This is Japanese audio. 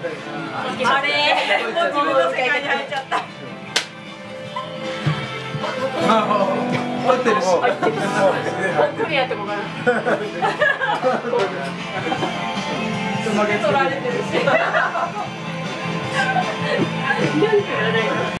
あれもう自分の世界に入っちゃった。入ってる。し入ってやってこうかな取られてる。